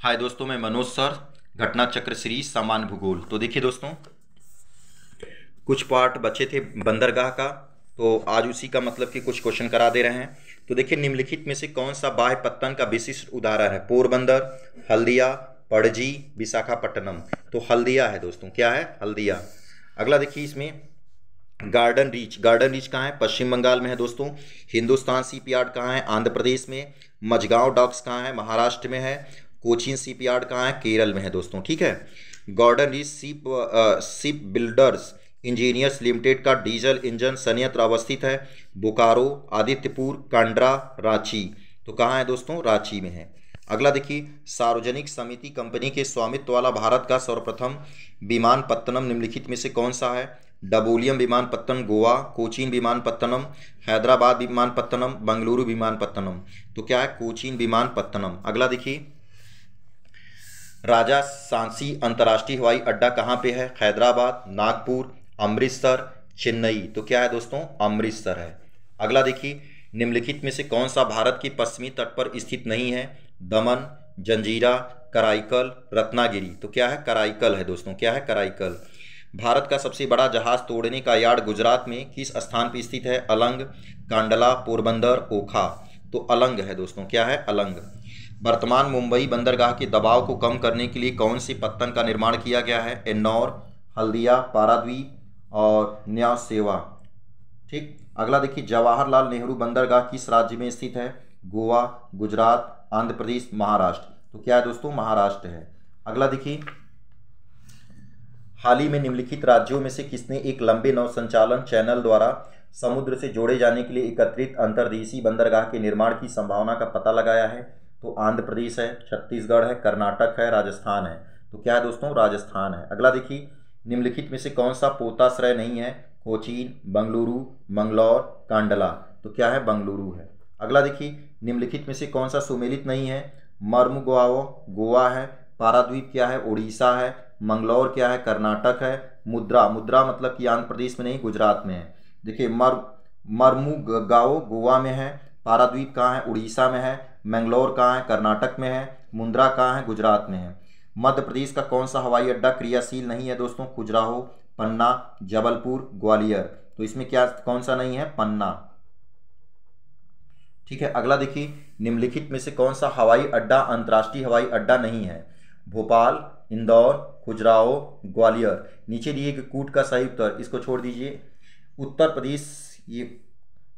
हाय दोस्तों, मैं मनोज सर घटना चक्र सीरीज़ सामान्य भूगोल। तो देखिए दोस्तों, कुछ पार्ट बचे थे बंदरगाह का तो आज उसी का मतलब कि कुछ क्वेश्चन करा दे रहे हैं। तो देखिए, निम्नलिखित में से कौन सा बाह्य पत्तन का विशिष्ट उदाहरण है? पोरबंदर, हल्दिया पड़जी विशाखापट्टनम। तो हल्दिया है दोस्तों। क्या है? हल्दिया। अगला देखिए इसमें, गार्डन रीच। गार्डन रीच कहाँ है? पश्चिम बंगाल में है दोस्तों। हिंदुस्तान सीपीयार्ड कहाँ है? आंध्र प्रदेश में। मझगांव डॉक्स कहाँ है? महाराष्ट्र में है। कोचिन सीपीयार्ड कहाँ है? केरल में है दोस्तों, ठीक है? Garden Reach Ship Ship Builders Engineers Limited का डीजल इंजन संयंत्र अवस्थित है। बोकारो, आदित्यपुर, कांड्रा, रांची। तो कहाँ है दोस्तों? रांची में है। अगला देखिए, सार्वजनिक समिति कंपनी के स्वामित्व वाला भारत का सर्वप्रथम विमानपत्तनम निम्नलिखित में से कौन सा है? डबोलियम विमानपत्तनम, गोवा, कोचीन विमानपत्तनम, हैदराबाद विमानपत्तनम, बंगलुरु विमानपत्तनम। तो क्या है? कोचीन विमानपत्तनम। अगला देखिए राजा सांसी अंतर्राष्ट्रीय हवाई अड्डा कहाँ पे है? हैदराबाद, नागपुर, अमृतसर, चेन्नई। तो क्या है दोस्तों? अमृतसर है। अगला देखिए, निम्नलिखित में से कौन सा भारत के पश्चिमी तट पर स्थित नहीं है? दमन, जंजीरा कराईकल रत्नागिरी। तो क्या है? कराईकल है दोस्तों। क्या है? कराईकल भारत का सबसे बड़ा जहाज़ तोड़ने का यार्ड गुजरात में किस स्थान पर स्थित है? अलंग, कांडला, पोरबंदर, ओखा। तो अलंग है दोस्तों। क्या है? अलंग। वर्तमान मुंबई बंदरगाह के दबाव को कम करने के लिए कौन सी पत्तन का निर्माण किया गया है? एन्नौर हल्दिया पाराद्वीप और न्याय सेवा ठीक, अगला देखिए, जवाहरलाल नेहरू बंदरगाह किस राज्य में स्थित है? गोवा, गुजरात, आंध्र प्रदेश, महाराष्ट्र। तो क्या है दोस्तों? महाराष्ट्र है। अगला देखिए, हाल ही में निम्नलिखित राज्यों में से किसने एक लंबे नौ संचालन चैनल द्वारा समुद्र से जोड़े जाने के लिए एकत्रित अंतर्देशीय बंदरगाह के निर्माण की संभावना का पता लगाया है? तो आंध्र प्रदेश है, छत्तीसगढ़ है, कर्नाटक है, राजस्थान है। तो क्या है दोस्तों? राजस्थान है। अगला देखिए, निम्नलिखित में से कौन सा पोताश्रय नहीं है? कोचीन, बंगलुरु, मंगलौर, कांडला। तो क्या है? बंगलुरु है। अगला देखिए, निम्नलिखित में से कौन सा सुमेलित नहीं है? मर्म मर्मुगुआओ गोवा है। पाराद्वीप क्या है? उड़ीसा है। मंगलौर क्या है? कर्नाटक है। मुद्रा। मुद्रा मतलब कि आंध्र प्रदेश में नहीं, गुजरात में है। देखिए, मर मरमू गाओ गोवा में है। पाराद्वीप कहाँ है? उड़ीसा में है। मंगलौर कहाँ है? कर्नाटक में है। मुंद्रा कहाँ है? गुजरात में है। मध्य प्रदेश का कौन सा हवाई अड्डा क्रियाशील नहीं है दोस्तों? खुजराहो, पन्ना, जबलपुर, ग्वालियर। तो इसमें क्या कौन सा नहीं है? पन्ना। ठीक है, अगला देखिए। निम्नलिखित में से कौन सा हवाई अड्डा अंतर्राष्ट्रीय हवाई अड्डा नहीं है? भोपाल, इंदौर, खुजराहो, ग्वालियर। नीचे दिए गए कूट का सही उत्तर, इसको छोड़ दीजिए। उत्तर प्रदेश, ये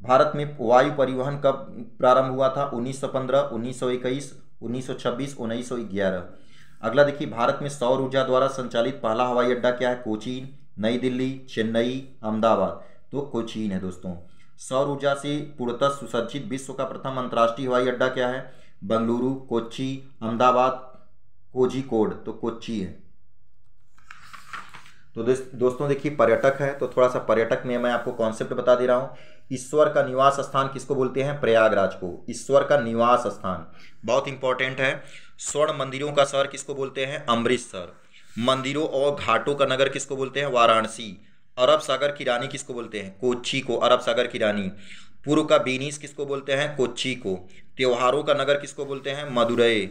भारत में वायु परिवहन कब प्रारंभ हुआ था? 1915, 1921, 1926, 1911 अगला देखिए भारत में सौर ऊर्जा द्वारा संचालित पहला हवाई अड्डा क्या है? कोचीन नई दिल्ली चेन्नई अहमदाबाद। तो कोचीन है दोस्तों। सौर ऊर्जा से पूर्णतः सुसज्जित विश्व का प्रथम अंतर्राष्ट्रीय हवाई अड्डा क्या है? बंगलुरु कोची अहमदाबाद कोझिकोड। तो कोची है। तो दोस्तों देखिए पर्यटक है तो थोड़ा सा पर्यटक में मैं आपको कॉन्सेप्ट बता दे रहा हूँ। ईश्वर का निवास स्थान किसको बोलते हैं? प्रयागराज को। ईश्वर का निवास स्थान। बहुत इंपॉर्टेंट है। स्वर्ण मंदिरों का शहर किसको बोलते हैं? अमृतसर। मंदिरों और घाटों का नगर किसको बोलते हैं? वाराणसी। अरब सागर की रानी किसको बोलते हैं? कोच्चि को। अरब सागर की रानी। पूर्व का बीनीस किसको बोलते हैं? कोच्चि को। त्योहारों का नगर किसको बोलते हैं? मदुरई।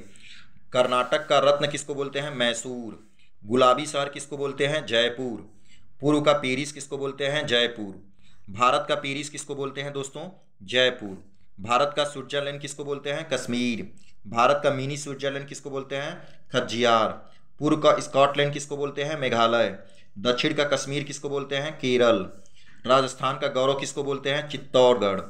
कर्नाटक का रत्न किसको बोलते हैं? मैसूर। गुलाबी शहर किसको बोलते हैं? जयपुर। पूर्व का पेरिस किसको बोलते हैं? जयपुर। भारत का पेरिस किसको बोलते हैं दोस्तों जयपुर भारत का स्विट्जरलैंड किसको बोलते हैं कश्मीर भारत का मिनी स्विट्जरलैंड किसको बोलते हैं खजियार पूर्व का स्कॉटलैंड किसको बोलते हैं मेघालय दक्षिण का कश्मीर किसको बोलते हैं केरल राजस्थान का गौरव किसको बोलते हैं चित्तौड़गढ़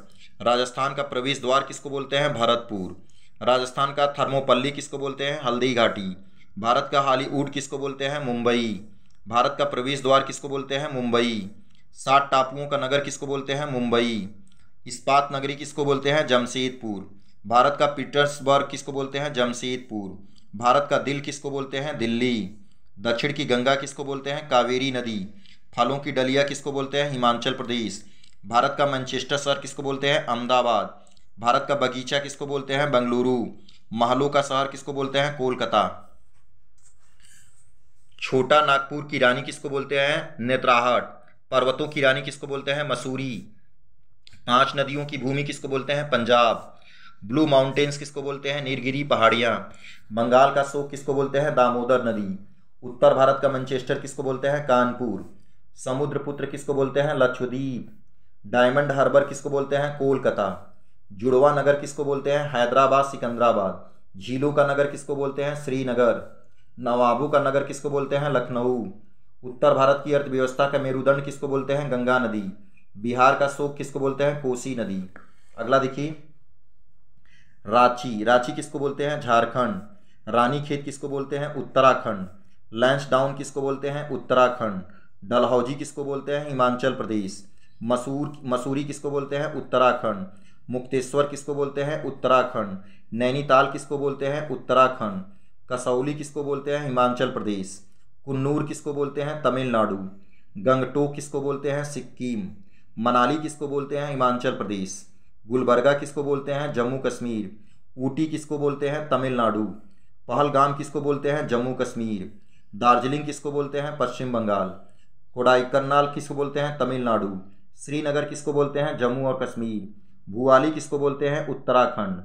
राजस्थान का प्रवेश द्वार किसको बोलते हैं भरतपुर राजस्थान का थर्मोपल्ली किसको बोलते हैं हल्दी घाटी भारत का हॉलीवुड किसको बोलते हैं मुंबई भारत का प्रवेश द्वार किसको बोलते हैं मुंबई सात टापुओं का नगर किसको बोलते हैं मुंबई इस्पात नगरी किसको बोलते हैं जमशेदपुर भारत का पीटर्सबर्ग किसको बोलते हैं जमशेदपुर भारत का दिल किसको बोलते हैं दिल्ली दक्षिण की गंगा किसको बोलते हैं कावेरी नदी फलों की डलिया किसको बोलते हैं हिमाचल प्रदेश भारत का मैनचेस्टर शहर किसको बोलते हैं अहमदाबाद भारत का बगीचा किसको बोलते हैं बंगलुरु महलों का शहर किसको बोलते हैं कोलकाता छोटा नागपुर की रानी किसको बोलते हैं नेत्राहट पर्वतों की रानी किसको बोलते हैं मसूरी पाँच नदियों की भूमि किसको बोलते हैं पंजाब ब्लू माउंटेन्स किसको बोलते हैं नीलगिरी पहाड़ियाँ बंगाल का शोक किसको बोलते हैं दामोदर नदी उत्तर भारत का मंचेस्टर किसको बोलते हैं कानपुर समुद्रपुत्र किसको बोलते हैं लक्षद्वीप डायमंड हार्बर किसको बोलते हैं कोलकाता जुड़वा नगर किसको बोलते हैं हैदराबाद सिकंदराबाद झीलों का नगर किसको बोलते हैं श्रीनगर नवाबों का नगर किसको बोलते हैं लखनऊ उत्तर भारत की अर्थव्यवस्था का मेरुदंड किसको बोलते हैं गंगा नदी बिहार का शोक किसको बोलते हैं कोसी नदी अगला देखिए रांची रांची किसको बोलते हैं झारखंड रानी खेत किसको बोलते हैं उत्तराखंड लैंस डाउन किसको बोलते हैं उत्तराखंड डलहौजी किसको बोलते हैं हिमाचल प्रदेश मसूर मसूरी किसको बोलते हैं उत्तराखंड मुक्तेश्वर किसको बोलते हैं उत्तराखंड नैनीताल किसको बोलते हैं उत्तराखंड कसौली किसको बोलते हैं हिमाचल प्रदेश कुन्नूर किसको बोलते हैं तमिलनाडु गंगटोक किसको बोलते हैं सिक्किम मनाली किसको बोलते हैं हिमाचल प्रदेश गुलबर्गा किसको बोलते हैं जम्मू कश्मीर ऊटी किसको बोलते हैं तमिलनाडु पहलगाम किसको बोलते हैं जम्मू कश्मीर दार्जिलिंग किसको बोलते हैं पश्चिम बंगाल कोडाईकन्नाल किसको बोलते हैं तमिलनाडु श्रीनगर किसको बोलते हैं जम्मू और कश्मीर भुआली किसको बोलते हैं उत्तराखंड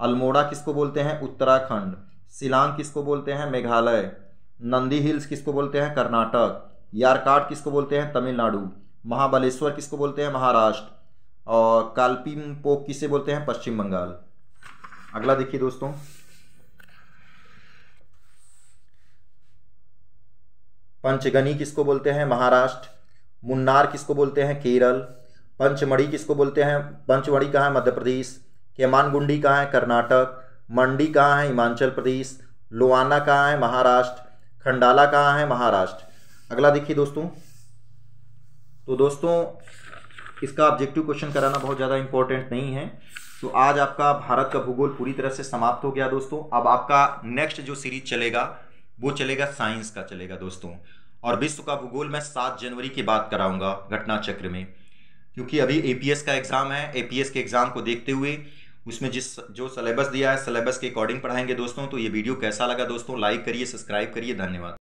अल्मोड़ा किसको बोलते हैं उत्तराखंड शिलांग किसको बोलते हैं मेघालय नंदी हिल्स किसको बोलते हैं? कर्नाटक। यारकाट किसको बोलते हैं? तमिलनाडु। महाबलेश्वर किसको बोलते हैं? महाराष्ट्र। और कालपिन पोक किसे बोलते हैं? पश्चिम बंगाल। अगला देखिए दोस्तों। पंचगनी किसको बोलते हैं? महाराष्ट्र। मुन्नार किसको बोलते हैं? केरल। पंचमढ़ी किसको बोलते हैं? पंचमढ़ी कहाँ है? मध्य प्रदेश। केमानगुंडी कहाँ है? कर्नाटक। मंडी कहाँ है? हिमाचल प्रदेश। लोआना कहाँ है? महाराष्ट्र। खंडाला कहाँ है? महाराष्ट्र। अगला देखिए दोस्तों। तो दोस्तों, इसका ऑब्जेक्टिव क्वेश्चन कराना बहुत ज़्यादा इंपॉर्टेंट नहीं है। तो आज आपका भारत का भूगोल पूरी तरह से समाप्त हो गया दोस्तों। अब आपका नेक्स्ट जो सीरीज़ चलेगा, वो चलेगा साइंस का चलेगा दोस्तों। और विश्व का भूगोल मैं सात जनवरी की बात कराऊँगा घटना चक्र में। क्योंकि अभी एपीएस का एग्ज़ाम है। एपीएस के एग्ज़ाम को देखते हुए उसमें जिस जो सिलेबस दिया है सिलेबस के अकॉर्डिंग पढ़ाएँगे दोस्तों तो ये वीडियो कैसा लगा दोस्तों? लाइक करिए सब्सक्राइब करिए, धन्यवाद।